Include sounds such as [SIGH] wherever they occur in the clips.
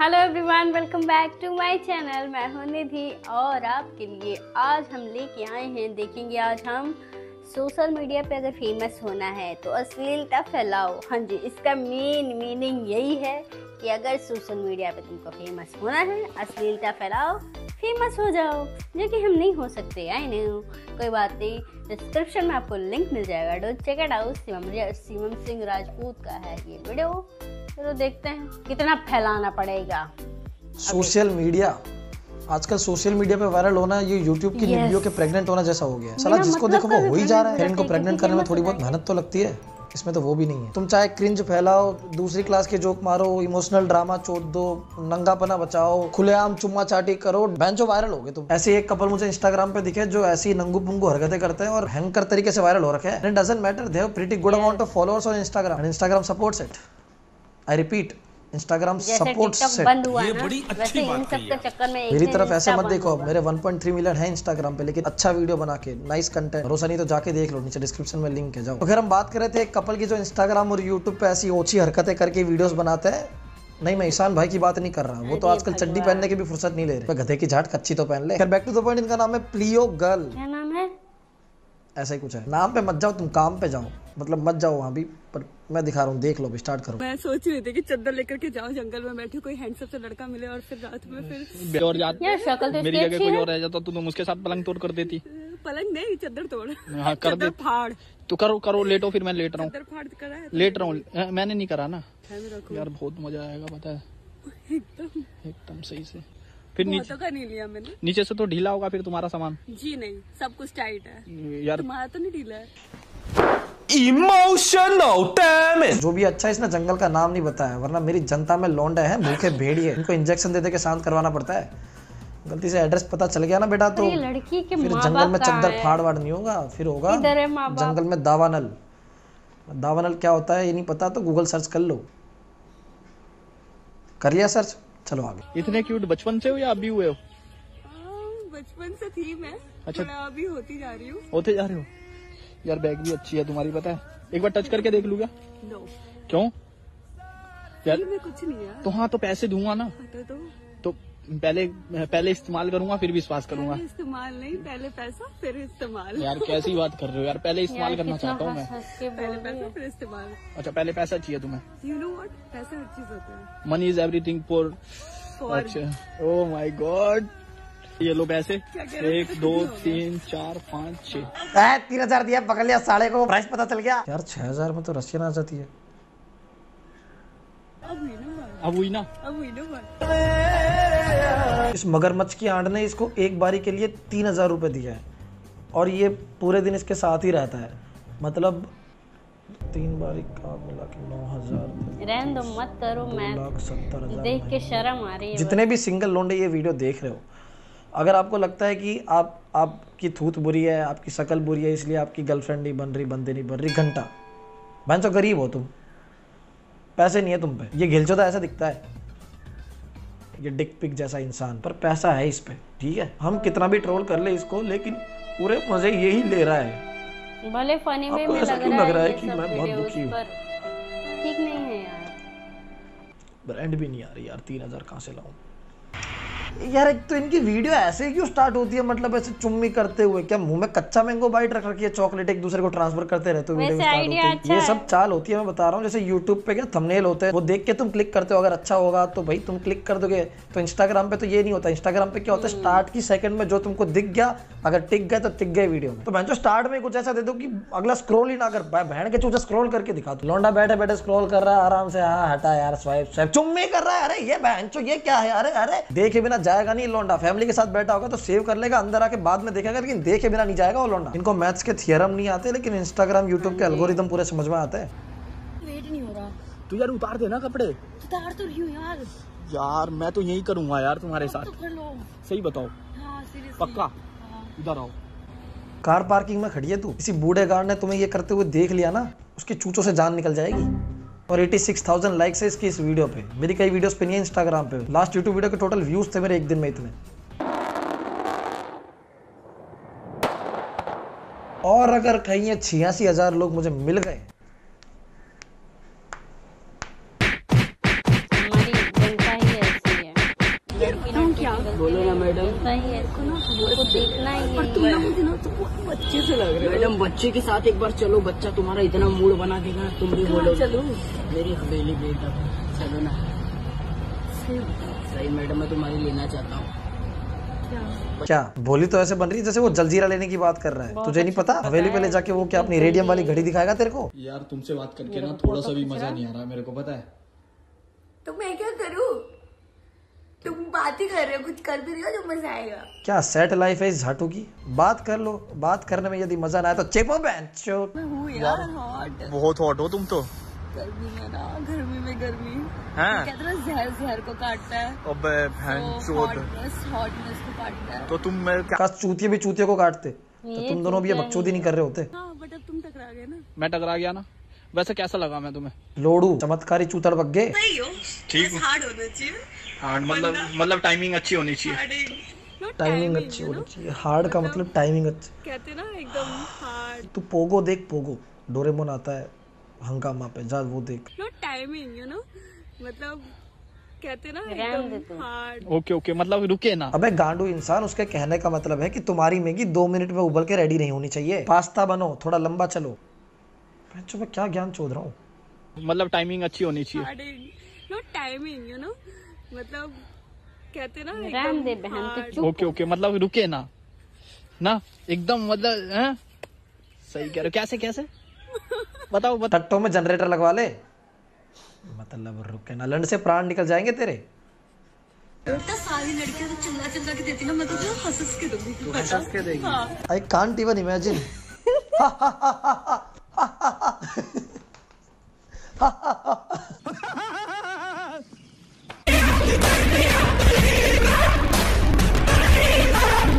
Hello everyone welcome back to my channel मैं हूँ निधि और आपके लिए आज हम लेके आए हैं, देखेंगे आज हम सोशल मीडिया पे अगर फ़ेमस होना है तो अश्लीलता फैलाओ। हाँ जी, इसका मेन मीनिंग यही है कि अगर सोशल मीडिया पे तुमको फ़ेमस होना है, अश्लीलता फैलाओ फ़ेमस हो जाओ, जो कि हम नहीं हो सकते आई नो कोई बात नहीं डिस्क्रिप्शन में आपको लिंक मिल जाएगा। Don't check it out Shivam Singh Rajput का है ये वीडियो चलो देखते हैं कितना फैलाना पड़ेगा। सोशल मीडिया आजकल सोशल मीडिया पे वायरल होना ये यूट्यूब की Yes. वीडियो के प्रेग्नेंट होना जैसा हो गया है। साला जिसको मतलब देखो वो हो ही जा रहा है। इनको प्रेग्नेंट करने में थोड़ी बहुत मेहनत तो लगती है। इसमें तो वो भी नहीं है। तुम चाहे क्रिंज फैलाओ दूसरी क्लास के जोक मारो इमोशनल ड्रामा चोट दो नंगापना बचाओ खुलेआम चुम्मा चाटी करो बैंचो वायरल हो गए तुम। ऐसे एक कपल मुझे इंस्टाग्राम पे दिखे जो ऐसी नंगू पुंगू हरकतें करते हैं और भयंकर तरीके से वायरल हो रखे हैं। It doesn't matter they have pretty good amount of followers on Instagram and Instagram supports it I repeat Instagram वैसे इन सब के चक्कर में मेरी तरफ़ ऐसे मत देखो। मेरे 1.3 मिलियन है इंस्टाग्राम पे लेकिन अच्छा वीडियो बना के नाइस कंटेंट भरोसा नहीं तो जाके देख लो नीचे डिस्क्रिप्शन में लिंक है जाओ। तो फिर हम बात कर रहे थे एक कपल की जो इंस्टाग्राम और यूट्यूब पे ऐसी ओछी हरकतें करके वीडियोस बनाते हैं नहीं मैं ईशान भाई की बात नहीं कर रहा वो तो आजकल चड्डी पहनने की भी फुर्सत नहीं ले रहे। गधे की झाट कच्ची तो पहन ले। बैक टू द पॉइंट इनका नाम है प्लियो गर्ल क्या नाम ऐसा ही कुछ है। नाम पे मत जाओ तुम काम पे जाओ। मतलब मत जाओ वहाँ भी पर मैं दिखा रहा हूँ देख लो भी स्टार्ट करो। मैं सोच रही थी कि चद्दर लेकर के जाओ जंगल में बैठे कोई हैंडसम से लड़का मिले और फिर रात में फिर और जात यार शक्ल तो मेरी जगह कोई है। और रह जाता तो तुम उसके साथ पलंग तोड़ कर देती। पलंग नहीं चद्दर तोड़। हाँ कर दे। फाड़। तो करो करो लेटो फिर मैं लेट रहा हूँ। करा है लेट रहा हूँ। मैंने नहीं करा ना। यार बहुत मज़ा आएगा पता है। एकदम। एकदम सही से। फिर नीचे का नहीं लिया मैंने। नीचे से तो ढीला होगा फिर तुम्हारा सामान। जी नहीं सब कुछ टाइट है। यार तुम्हारा तो नहीं ढीला है। Damage. जो भी अच्छा इसने जंगल का नाम नहीं बताया वरना मेरी जनता में लौंडे हैं भूखे भेड़िए इनको इंजेक्शन दे दे के शांत करवाना पड़ता है। गलती से एड्रेस पता चल गया ना बेटा तो। लड़की के फिर जंगल में चद्दर फाड़ वाड़ नहीं होगा फिर होगा। जंगल में दावानल। दावानल क्या होता है ये नहीं पता तो गूगल सर्च कर लो। कर लिया सर्च चलो आगे। इतने क्यूट बचपन से हो या अभी हुए हो? हाँ, बचपन से थी मैं अच्छा। अभी होती जा रही हूँ। होते जा रहे हो? यार बैग भी अच्छी है तुम्हारी पता है। एक बार टच करके देख लूँगा। नो क्यों? यार में कुछ नहीं है तो हाँ तो पैसे दूँगा ना। तो तो पहले पहले इस्तेमाल करूँगा फिर विश्वास करूँगा। इस्तेमाल नहीं पहले पैसा फिर इस्तेमाल। यार कैसी बात कर रहे हो? यार पहले इस्तेमाल करना चाहता हूँ मैं। पहले पैसा फिर इस्तेमाल। अच्छा पहले पैसा चाहिए तुम्हें। यू नो व्हाट पैसा हर चीज़ होता है। Money is everything for for अच्छा। ओ माई गॉड ये लो पैसे। एक दो तीन चार पाँच छह। तीन हज़ार दिया पकड़ लिया साढ़े को। प्राइस पता चल गया। यार छह हज़ार में तो रशियन आ जाती है। अब हुई ना अब हुई ना। अब हुई ना इस मगरमच्छ की आंट ने इसको एक बारी के लिए तीन हज़ार रुपये दिया है। और ये पूरे दिन इसके साथ ही रहता है। मतलब तीन बारी का मिला के नौ हज़ार रहने दो मत करो मैं लाख सत्तर हज़ार देख के शर्म आ रही है जितने भी सिंगल लोंडे ये वीडियो देख रहे हो अगर आपको लगता है कि आप आपकी थूत बुरी है आपकी शकल बुरी है इसलिए आपकी गर्लफ्रेंड नहीं बन रही बंदे नहीं बन रही घंटा। बहन तो गरीब हो तुम। पैसे नहीं है तुम पे। ये घिलचोदा ऐसा दिखता है। ये डिक पिक जैसा इंसान पर पैसा है इस पे ठीक है? हम कितना भी ट्रोल कर ले इसको लेकिन पूरे मज़े यही ले रहा है। भले फनी में आपको ऐसा लग क्यों रहा लग रहा है कि मैं बहुत दुखी हूँ? ठीक नहीं है यार। ब्रांड भी नहीं आ रही यार तीन हज़ार कहाँ से लाऊं? यार एक तो इनकी वीडियो ऐसे ही क्यों स्टार्ट होती है? मतलब ऐसे चुम्मी करते हुए। क्या मुँह में कच्चा मैंगो बाइट रख रखी है चॉकलेट एक दूसरे को ट्रांसफ़र करते रहते हो वीडियो स्टार्ट होती है अच्छा ये सब चाल होती है मैं बता रहा हूँ। जैसे यूट्यूब पे क्या थंबनेल होते हैं वो देख के तुम क्लिक करते हो अगर अच्छा होगा तो भाई तुम क्लिक कर दोगे। तो इंस्टाग्राम पे तो ये नहीं होता। इंस्टाग्राम पे क्या होता है स्टार्ट की सेकंड में जो तुमको दिख गया अगर टिक गए तो टिक गए वीडियो में। तो मैं जो स्टार्ट में कुछ ऐसा दे दो कि अगला स्क्रॉल ही ना कर पाए। बहन के चूचा स्क्रॉल करके दिखा दो। लौंडा बैठे बैठे स्क्रॉल कर रहा है आराम से हाँ हटा यार स्वाइप स्वाइप चुम्मी कर रहा है अरे ये बहन क्या है? अरे अरे देखे बिना जाएगा नहीं लौंडा। फैमिली के साथ बैठा होगा तो सेव कर लेगा अंदर आके बाद में देखेगा लेकिन देखे बिना नहीं जाएगा वो लौंडा। इनको मैथ्स के थियरम नहीं आते लेकिन इंस्टाग्राम यूट्यूब के एल्गोरिदम पूरे समझ में आते हैं। वेट नहीं हो रहा। तू यार उतार देना कपड़े। उतार तो रही हूँ यार। यार मैं तो यही करूँगा यार तुम्हारे साथ तो कर लो। सही बताओ। हाँ सीरियसली पक्का? इधर आओ। कार पार्किंग में खड़ी है तू? किसी बूढ़े गार्ड ने तुम्हें ये करते हुए देख लिया ना उसकी चूचों से जान निकल जाएगी। और 86,000 लाइक्स है इसकी इस वीडियो पे। मेरी कई वीडियोस पे नहीं है इंस्टाग्राम पे। लास्ट यूट्यूब वीडियो के टोटल व्यूज़ थे मेरे एक दिन में इतने। और अगर कहीं छियासी हज़ार लोग मुझे मिल गए ना मैडम है इसको ना हमको देखना ही पर तुम है ना तो बच्चे से लग रहे हो। मैडम बच्चे के साथ एक बार चलो बच्चा तुम्हारा इतना मूड बना देगा तुम भी बोलो। चलो? मेरी हवेली बेटा चलो ना। सही मैडम मैं तुम्हारी लेना चाहता हूँ। क्या? बोली तो ऐसे बन रही है जैसे वो जलजीरा लेने की बात कर रहा है। तुझे नहीं पता? हवेली पे ले जाके वो क्या अपनी रेडियम वाली घड़ी दिखाएगा तेरे को? यार तुमसे बात करके ना थोड़ा सा भी मज़ा नहीं आ रहा मेरे को पता है? तो मैं क्या करूँ? तुम बात ही कर रहे हो कुछ कर भी रही हो जो मज़ा आएगा। क्या सेट लाइफ है इस झाटू की? बात कर लो बात करने में यदि मज़ा ना आए तो चेपो बेंच हूँ यार हॉट बहुत हॉट हो तुम तो। गर्मी में ना गर्मी में गर्मी। हैं। कहते जहर जहर को काटता है? अबे तो हॉटनेस हॉटनेस को काटता है। तो तुम मैं काश चूतिए भी चूतिए को काटते। तो तुम दोनों भी ये बकचोदी नहीं कर रहे होते। हाँ बट अब तुम टकरा गए ना। मैं टकरा गया ना। वैसे कैसा लगा मैं तुम्हें? लोड़ू चमत्कारी चूतड़ बग्गे ठीक हार्ड होना चाहिए। हार्ड मतलब मतलब टाइमिंग अच्छी होनी चाहिए। टाइमिंग अच्छी होनी चाहिए। हार्ड का मतलब टाइमिंग अच्छी। कहते ना एकदम हार्ड तू पोगो देख पोगो। डोरेमोन आता है हंगामा पे जा वो देख। नो टाइमिंग यू नो मतलब कहते ना एकदम हार्ड ओके ओके मतलब रुके ना। अबे गांडू इंसान उसके कहने का मतलब है कि तुम्हारी मैगी दो मिनट में उबल के रेडी नहीं होनी चाहिए। पास्ता बनो थोड़ा लंबा चलो। मैं क्या ज्ञान चोद रहा हूँ? मतलब टाइमिंग अच्छी होनी चाहिए। नो टाइमिंग यू नो मतलब कहते ना रहने दे बहन तो चुप ओके ओके मतलब रुके ना ना एकदम मतलब हैं सही कह रहे हो कैसे कैसे बताओ बताओ टट्टों में जनरेटर लगवा ले मतलब रुके ना लंड से प्राण निकल जाएँगे तेरे सारी लड़कियाँ तो चिल्ला चिल्ला के देती ना मैं तो हंस हंस के दूँगी हंस के देगी आई कांट इवन इमेजिन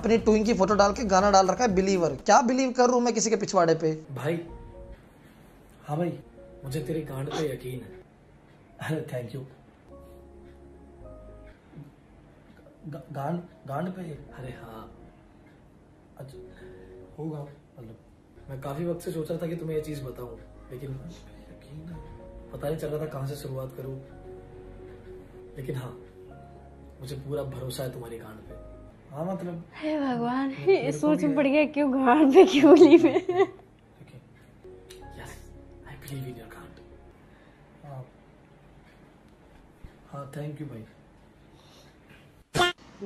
अपनी टूइंग की फ़ोटो डाल के गाना डाल रखा है बिलीवर। क्या बिलीव कर रूं मैं किसी के पिछवाड़े पे? भाई हाँ भाई मुझे तेरी गांड पे यकीन है। अरे थैंक यू गा- गांड पे? अरे हाँ। अच्छा होगा मतलब मैं काफ़ी वक्त से सोच रहा था कि तुम्हें ये चीज़ बताऊँ लेकिन यकीन है, पता नहीं चल रहा था कहाँ से शुरुआत करूँ। लेकिन हाँ मुझे पूरा भरोसा है तुम्हारी गांड पे। हाँ मतलब हे भगवान ये सोच में पड़ गया क्यों घाट पे क्यों ली में I believe in your हाँ। हाँ थैंक यू भाई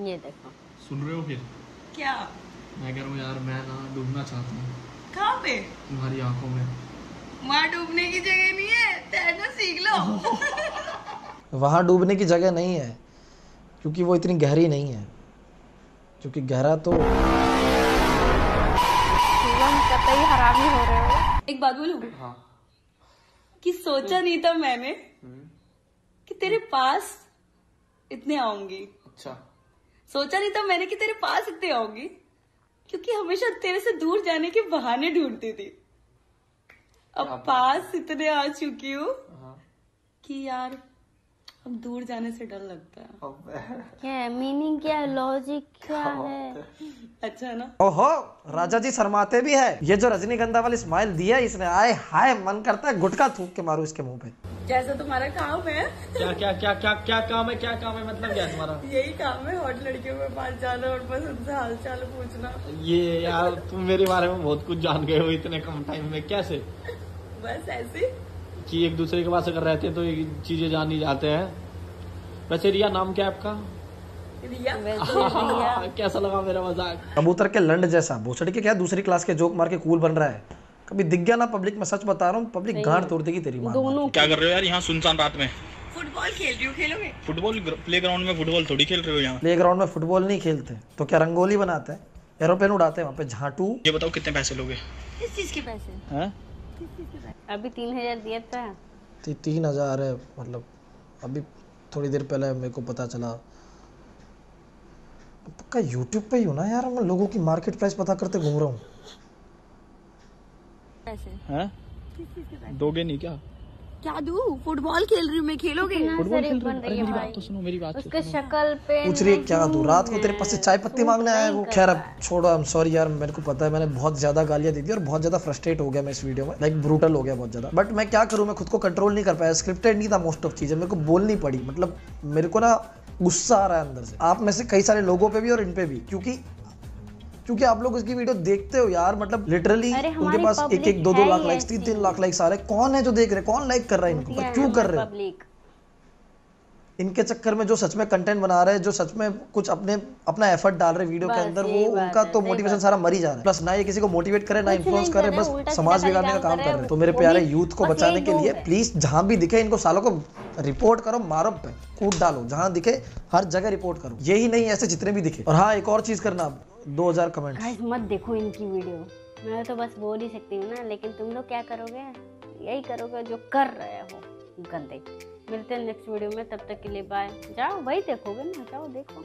ये देखो। सुन रहे हो फिर? क्या? मैं कह रहा हूँ यार मैं ना डूबना चाहता हूँ। कहाँ पे? तुम्हारी आँखों में। वहाँ डूबने की जगह नहीं है तैरना सीख लो। [LAUGHS] वहाँ डूबने की जगह नहीं है क्योंकि वो इतनी गहरी नहीं है। क्योंकि गहरा तो कतई हरामी हो रहे हो। एक बात बोलूँ? कि सोचा नहीं था मैंने कि तेरे पास इतने आऊँगी। अच्छा। सोचा नहीं था मैंने कि तेरे पास इतने आऊँगी क्योंकि हमेशा तेरे से दूर जाने के बहाने ढूंढती थी। अब पास इतने आ चुकी हूँ। कि यार अब दूर जाने से डर लगता है। क्या मीनिंग [LAUGHS] क्या है? लॉजिक क्या है? अच्छा है ना? ओहो राजा जी शर्माते भी है। ये जो रजनीगंधा वाली स्माइल दी है इसने आए हाय मन करता है गुटका थूक के मारू इसके मुँह पे। जैसा तुम्हारा काम है। क्या क्या क्या क्या क्या काम है क्या काम है? मतलब क्या तुम्हारा? यही काम है हॉट लड़कियों के पास जाना और बस उनसे हाल चाल पूछना। ये यार तुम मेरे बारे में बहुत कुछ जान गए हो इतने कम टाइम में। कैसे? बस ऐसे कि एक दूसरे के पास अगर रहते हैं तो ये चीज़ें जान ही जाते हैं। वैसे रिया नाम क्या है आपका? रिया। [LAUGHS] कैसा लगा मेरा मज़ाक? कबूतर के लंड जैसा भोसड़ी के क्या दूसरी क्लास के जोक मार के कूल बन रहा है? कभी दिख गया ना पब्लिक में? सच बता रहा हूँ पब्लिक गांड तोड़ देगी तेरी दोनों क्या कर रहे हो यार यहाँ सुनसान रात में? फुटबॉल खेल रही हूँ खेलोगे? फुटबॉल प्ले ग्राउंड में फुटबॉल थोड़ी खेल रहे हो यहाँ? प्ले ग्राउंड में फुटबॉल नहीं खेलते तो क्या रंगोली बनाते हैं? एरोप्लेन उड़ाते हैं वहाँ पे झाटू। ये बताओ कितने पैसे लोगे? किस चीज़ के पैसे। हैं? अभी तीन हज़ार दिया था। ती, तीन हज़ार है मतलब अभी थोड़ी देर पहले मेरे को पता चला। पक्का यूट्यूब पे ही हूँ ना यार मैं लोगों की मार्केट प्राइस पता करते घूम रहा हूँ। दोगे नहीं क्या? क्या दू? फुटबॉल खेल रही हूँ मैं खेलोगे? रही है। भाई। तो सुनो मेरी बात उसके शक्ल पे पूछ रही है क्या दू? रात को तेरे पास से चाय पत्ती मांगने आया है वो खैर अब छोड़ो आई एम सॉरी यार मेरे को पता है मैंने बहुत ज़्यादा गालियाँ दी थी और बहुत ज़्यादा फ्रस्ट्रेट हो गया मैं इस वीडियो में। लाइक ब्रूटल हो गया बहुत ज़्यादा। बट मैं क्या करूँ? मैं खुद को कंट्रोल नहीं कर पाया। स्क्रिप्टेड नहीं था मोस्ट ऑफ़ चीज़ें। मेरे को बोलनी पड़ी। मतलब मेरे को ना गुस्सा आ रहा है अंदर से। आप में से कई सारे लोगों पे भी और इन पे भी। क्योंकि क्योंकि आप लोग उसकी वीडियो देखते हो यार मतलब लिटरली उनके पास एक एक दो दो लाख लाइक्स तीन तीन लाख लाइक्स आ रहे कौन है जो देख रहे कौन लाइक कर रहा है इनको? क्यों कर रहे हो? इनके चक्कर में जो सच में कंटेंट बना रहे हैं जो सच में कुछ अपने अपना एफर्ट डाल रहे वीडियो के अंदर वो उनका तो मोटिवेशन सारा मर ही जा रहा है। प्लस ना ये किसी को मोटिवेट करे ना इन्फ्लुएंस करे बस समाज बिगाड़ने का काम कर रहे हैं, हैं तो मेरे प्यारे यूथ को बचाने के लिए प्लीज़ जहाँ भी दिखे इनको सालों को रिपोर्ट करो मारो पे कूट डालो। जहाँ दिखे हर जगह रिपोर्ट करो। यही नहीं ऐसे जितने भी दिखे। और हाँ एक और चीज़ करना। दो हज़ार कमेंट मत देखो इनकी वीडियो। मैं तो बस बोल ही सकती हूँ ना, लेकिन तुम लोग क्या करोगे? यही करोगे जो कर रहे हो। गंदे। मिलते हैं नेक्स्ट वीडियो में, तब तक के लिए बाय जाओ, वही देखोगे ना, जाओ, देखो।